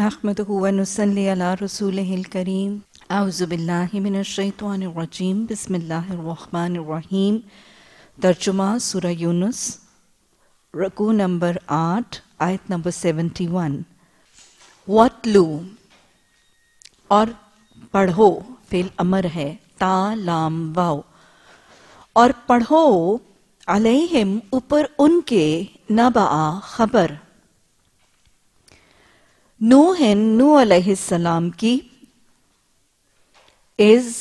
नहमदनसली रसूल करीम आउज़बिल्लिमिनशैतवानरजीम बसमीम तर्जुमा सुर रकू नंबर आठ आयत नंबर सेवेंटी वन वतलू और पढ़ो फिल अमर है ता लाम वाओ और पढ़ो अलहिम ऊपर उनके नबा खबर नू है नू अलैहिस्सलाम की इज़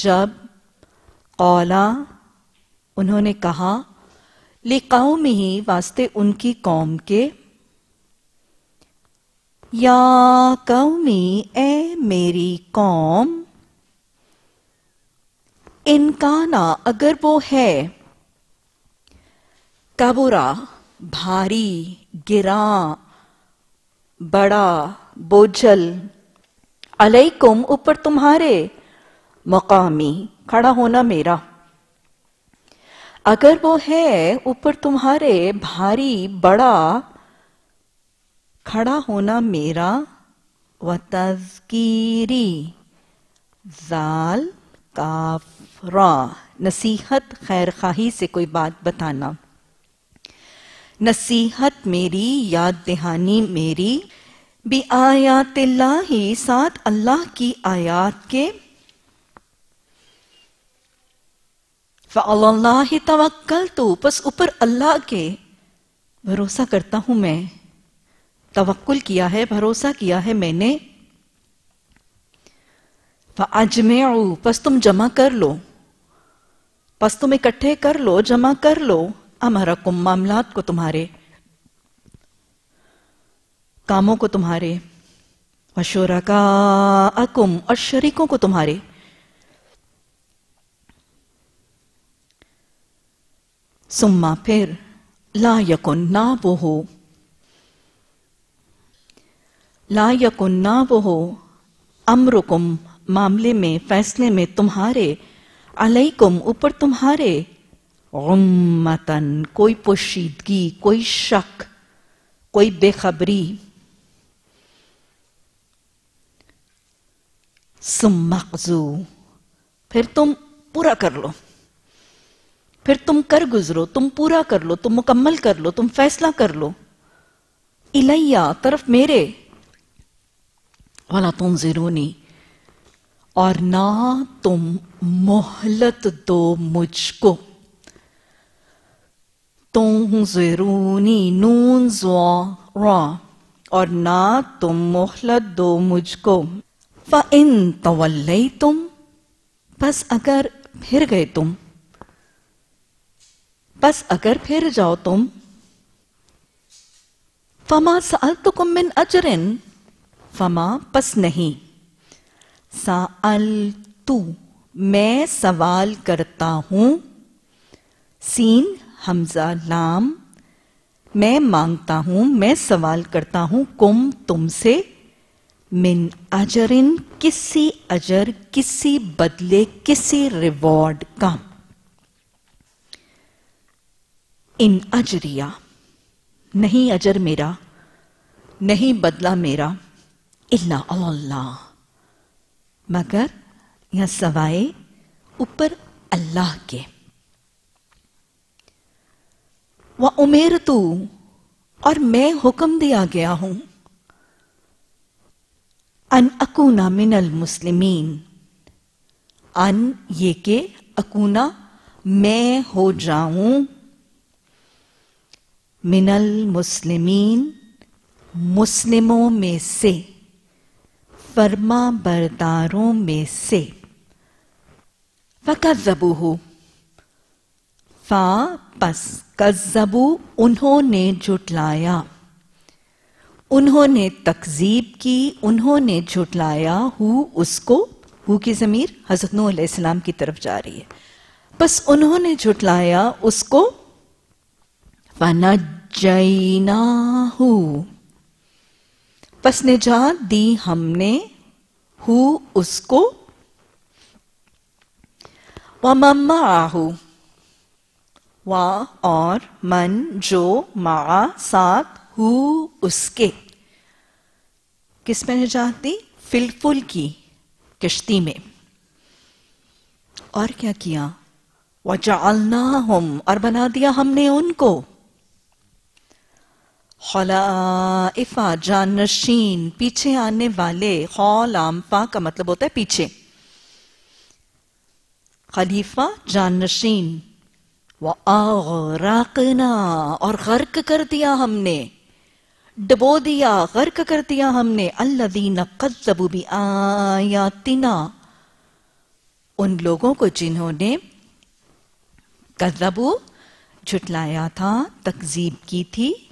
जब कौला, उन्होंने कहा लिकाउम ही वास्ते उनकी कौम के, या कौमी, ए मेरी कौम इनकाना अगर वो है कबुरा भारी, गिरा बड़ा, बोझल, अलैकुम ऊपर तुम्हारे, मकामी, खड़ा होना मेरा। अगर वो है ऊपर तुम्हारे, भारी, बड़ा, खड़ा होना मेरा व तजकीरी जाल, काफरा। नसीहत, खैर खाही से कोई बात बताना। नसीहत मेरी, याद दहानी मेरी। भी आयात ही साथ अल्लाह की आयात के। फ़ल्लाह तवक्कल तो बस ऊपर अल्लाह के। भरोसा करता हूँ मैं। तवक्कुल किया है, भरोसा किया है मैंने। अजमे बस तुम जमा कर लो। बस तुम इकट्ठे कर लो, जमा कर लो। हमारा कुम मामलात को तुम्हारे, कामों को तुम्हारे वशोरा का अकुम और शरीकों को तुम्हारे। सुम्मा फिर ला यकुन ना वो हो ला यकुन ना वो हो अमरुकुम मामले में, फैसले में तुम्हारे, अलैकुम ऊपर तुम्हारे। उम्मतन कोई पोशीदगी कोई शक कोई बेखबरी सुमकजू फिर तुम पूरा कर लो फिर तुम कर गुजरो तुम पूरा कर लो तुम मुकम्मल कर लो तुम फैसला कर लो इलैया तरफ़ मेरे वाला तुम जीरोनी और ना तुम मोहलत दो मुझको तुम जरूनी नून रा और ना तुम मोहलत दो मुझको। फ इन तवल्ले तुम बस अगर फिर गए तुम। बस अगर फिर जाओ तुम। फमा साल तो कुम मिन अजरिन, फमा पस नहीं। साल तू मैं सवाल करता हूँ। सीन हमजा लाम मैं माँगता हूँ, मैं सवाल करता हूँ, कुम तुमसे, मिन अजरिन, किसी अजर, किसी बदले, किसी रिवॉर्ड का। इन अजरिया, नहीं अजर मेरा, नहीं बदला मेरा, इल्ला अल्लाह। मगर यह सवाए ऊपर अल्लाह के। वह उमेर तू और मैं हुक्म दिया गया हूँ। अन अकूना मिनल मुस्लिमीन। अन ये के अकूना, मैं हो जाऊँ। मिनल मुस्लिमीन, मुस्लिमों में से, फर्मा बरदारों में से। फकजबू हो फा, पस कजबू उन्होंने जुटलाया उन्होंने तकजीब की, उन्होंने जुटलाया हु उसको, हु की जमीर, हज़रत नू की तरफ़ जा रही है। बस उन्होंने जुटलाया उसको फनजैनाहू बस निजात दी हमने, हु उसको, व मम्मा आहू वा, और, मन, जो, मा साथ हु, उसके। किसमें निजात? दी फिलफुल की, किश्ती में। और क्या किया? वजालना हम और बना दिया हमने उनको। खलाइफा, जानशीन, पीछे आने वाले खौलामफा का मतलब होता है पीछे। खलीफा, जानशीन व आगराकना और गर्क कर दिया हमने। डबो दिया, गर्क कर दिया हमने। अल्लदीन कज्जबू भी आयातिना उन लोगों को जिन्होंने कज्जबू झुटलाया था, तकजीब की थी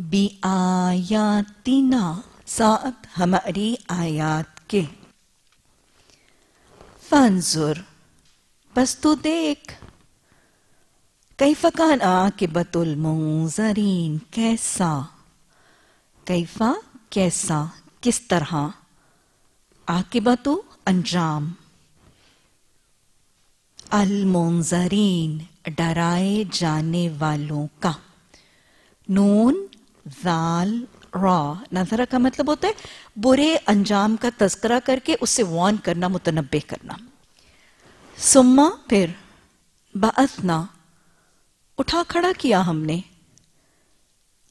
बी आयातिना साथ हमारी आयात के। फंजुर। बस तू देख। कैफा कान आकिबतुल मुंजरीन कैसा? कैफा, कैसा? किस तरह? आकिबतु अंजाम। अल मुंजरीन डराए जाने वालों का। नून जाल रॉ। नजरा का मतलब होता है, बुरे अंजाम का तस्करा करके उससे वॉर्न करना मुतनबे करना। सुम्मा फिर बासना उठा खड़ा किया हमने।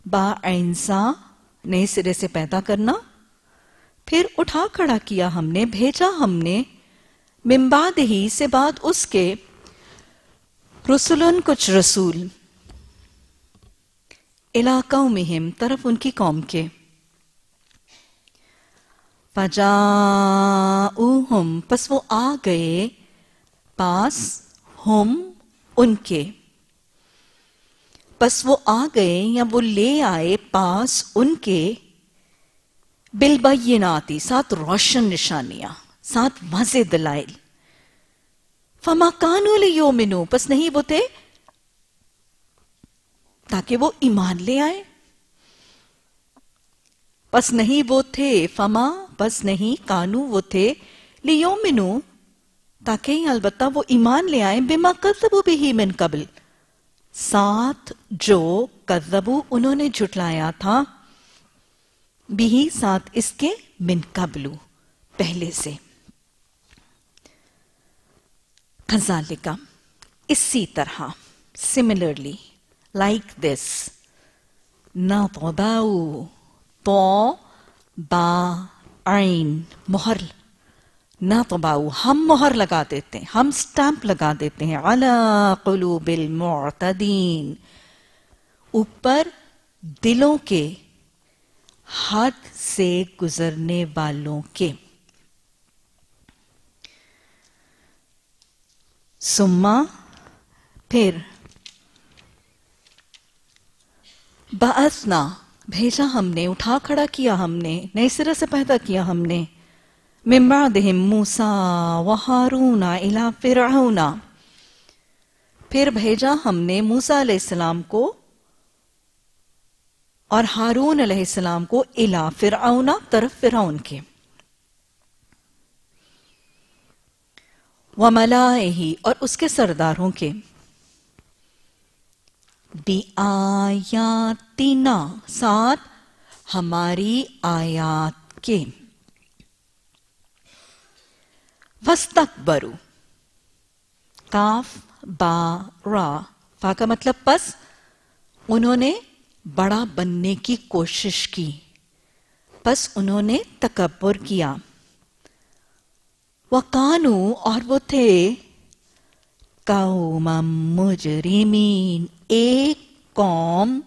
बाइंसा नए सिरे से पैदा करना, फिर उठा खड़ा किया हमने, भेजा हमने। मिम्बाद ही से बाद उसके रसुलन कुछ रसूल, इलाकाओं में हिम, तरफ़ उनकी कौम के। हम पस वो आ गए पास हम उनके। बस वो आ गए या वो ले आए पास उनके। बिलबयनाती सात रोशन निशानियाँ सात मज़े दलाइल। फमा यो मिनू, बस नहीं वो थे? ताकि वो ईमान ले आए। बस नहीं वो थे, फमा, बस नहीं कानू वो थे। लियो मिनू ताकि अलबत्ता वो ईमान ले आए, बेमा कजबू भी ही मिन कबल साथ जो कजबू उन्होंने झुटलाया था भी साथ इसके मिन कबलू, पहले से खजालिका, इसी तरह सिमिलरली like this. नतबाउ तो बा आइन मोहर नतबाउ हम मोहर लगा देते हैं, हम स्टैंप लगा देते हैं, अला कुलूबिल मुअतदीन ऊपर दिलों के हद से गुजरने वालों के। सुम्मा, फिर बासना भेजा हमने, उठा खड़ा किया हमने, नए सिरे से पैदा किया हमने। मिम्बादहिम मूसा व इला फिरौना फिर भेजा हमने मूसा को और हारून अलैहिस्सलाम को इला फिरौना तरफ़ फिरौन के। व मलाही और उसके सरदारों के। बी आयातिना साथ हमारी आयात के। बरू काफ, बा, रा। फा का मतलब पस। उन्होंने बड़ा बनने की कोशिश की। बस उन्होंने तकबर किया। वह कानू और वो थे। कौमम मुजरिमीन। एक कौम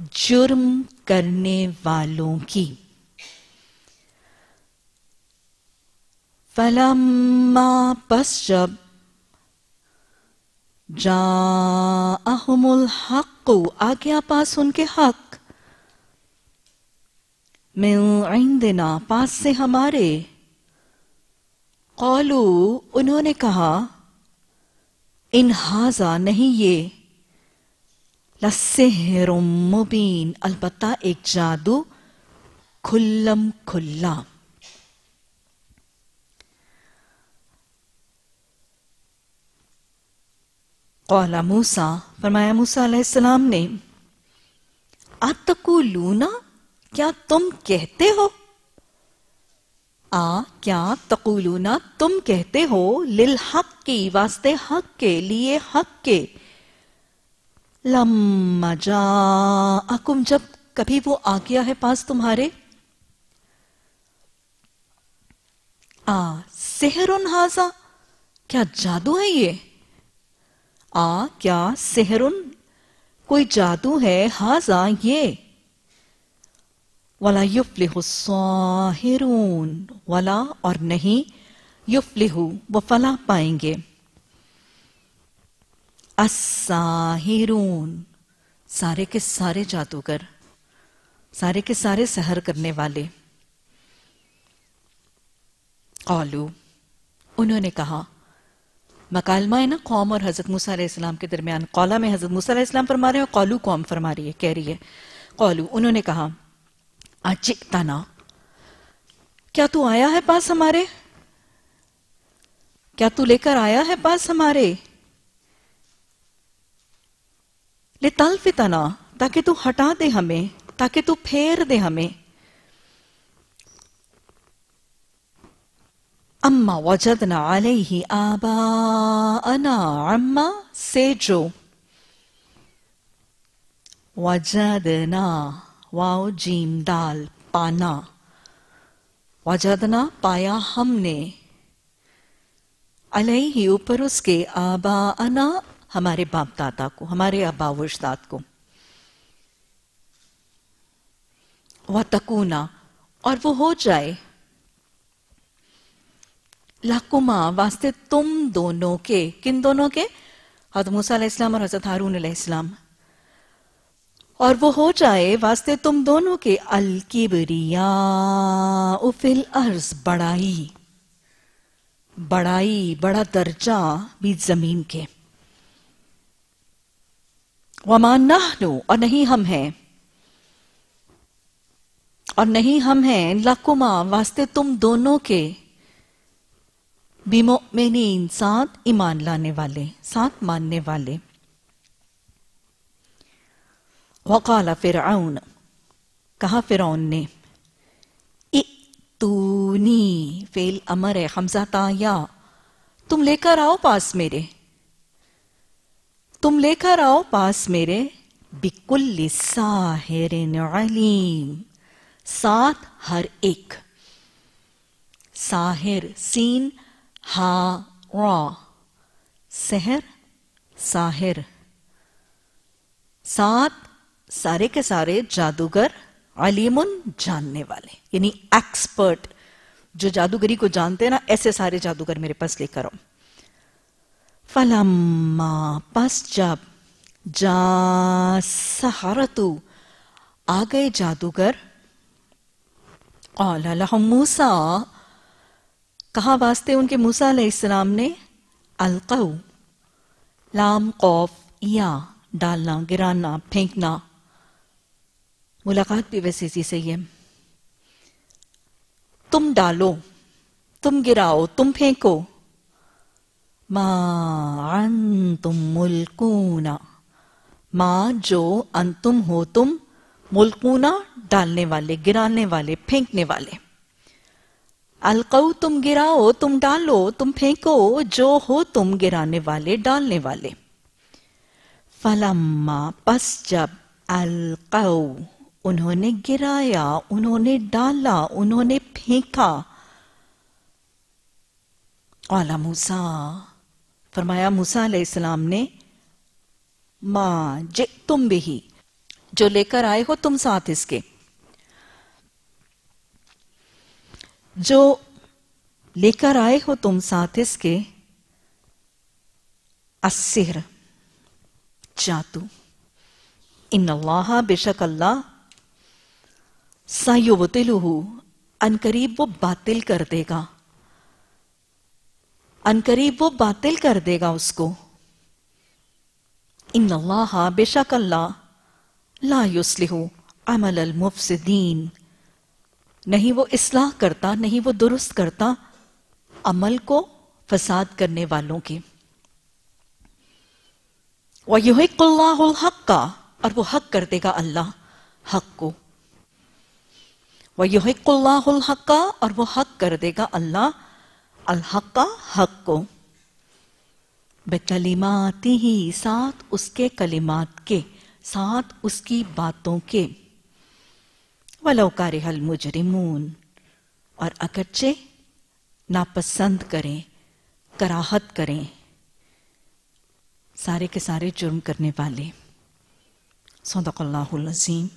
जुर्म करने वालों की। पस जब जाहुल हक आ गया पास उनके हक मिल देना पास से हमारे कौलू उन्होंने कहा इन हाजा नहीं ये लस्सेहर मुबीन अलबत्ता एक जादू खुल्लम खुल्ला कौला मूसा, फरमाया, मूसा ने लूना? क्या तुम कहते हो? आ, क्या तकुलूना तुम कहते हो, लिल हक की वास्ते हक के लिए हक के। लम्मा जा अकुम जब कभी वो आ गया है पास तुम्हारे? आ, सेहरुन हाजा, क्या जादू है ये? आ, क्या सेहरुन? कोई जादू है? हाजा, ये। वला युफ्लिहु साहिरून। वला और नहीं, युफ्लिहु, वो फला पाएँगे। असाहिरून। सारे के सारे जादूगर, सारे के सारे सहर करने वाले। कौलू उन्होंने कहा मकालमा है ना, कौम और हज़रत मूसा इस्लाम के दरमियान, कौला में हज़रत मूसा इस्लाम फरमा रहे हैं और कौलू कौम फरमा रही है, कह रही है, कौलू, उन्होंने कहा अचिकतना क्या तू आया है पास हमारे? क्या तू लेकर आया है पास हमारे? ले तलफितना, ताकि तू हटा दे हमें, ताकि तू फेर दे हमें। अम्मा वजदना अलैहि आबा अना अम्मा से जो वजदना वाओ जीम दाल पाना वजदना पाया हमने अलई ही ऊपर उसके आबा अना हमारे बाप दादा को हमारे अबा उजदाद को वह तकूना और वो हो जाए लाकुमा वास्ते तुम दोनों के, किन दोनों के? हज़रत मूसा इस्लाम और हज़रत हारून इस्लाम और वो हो जाए वास्ते तुम दोनों के, अल किबरिया उफिल अर्ज़, बड़ाई। बड़ाई, बड़ा दर्जा भी ज़मीन के। वमान नो और नहीं हम हैं। और नहीं हम हैं, लकुमा वास्ते तुम दोनों के। बीमो मैंने साथ ईमान लाने वाले साथ मानने वाले। वकाला फिर कहा फिर ने? तूनी फेल अमर है हमजा ताया, तुम लेकर आओ पास मेरे। तुम लेकर आओ पास मेरे बिकुल साहिर अलीम, साथ हर एक। साहिर, सीन हा सहर, साहिर। सात, सारे के सारे जादूगर अलीमुन जानने वाले, यानी एक्सपर्ट जो जादूगरी को जानते हैं ना, ऐसे सारे जादूगर मेरे पास लेकर आओ। फलम्मा जब जा सहारतु आ गए जादूगर। मूसा कहा वास्ते उनके मूसा इस्लाम ने? अलकऊ लाम, कौफ या डालना, गिराना, फेंकना। मुलाकात भी वैसे ही सही है। तुम डालो, तुम गिराओ, तुम फेंको। मान तुम मुल्कूना। माँ, जो अंतुम हो तुम मुल्कूना डालने वाले, गिराने वाले, फेंकने वाले। अलकऊ तुम गिराओ, तुम डालो, तुम फेंको, जो हो तुम गिराने वाले, डालने वाले। फलम्मा, पस जब अलकऊ उन्होंने गिराया, उन्होंने डाला, उन्होंने फेंका। आला मूसा, फरमाया मूसा इस्लाम ने, माँ, जे तुम भी जो लेकर आए हो तुम साथ इसके। जो लेकर आए हो तुम साथ इसके अस्सिर जातू इन अल्लाह बेशक अल्लाह सयुबतिलुहु अनकरीब वो बातिल कर देगा। अनकरीब वो बातिल कर देगा उसको। इन अल्लाह बेशक अल्लाह ला युस्लिहु अमल अल मुफसिदीन। नहीं वो इसलाह करता, नहीं वो दुरुस्त करता अमल को फसाद करने वालों के। हक का और वो हक कर देगा अल्लाह हक को। वह यहिकुल्लाहुल हक्का, और वो हक कर देगा अल्लाह अल हक्का हक को। बेकलिमाती ही साथ उसके कलिमात के, साथ उसकी बातों के। वलौकार हल मुजरिमून और अगरचे नापसंद करें, कराहत करें, सारे के सारे जुर्म करने वाले। सौदक़ल्लाहुल अज़ीम।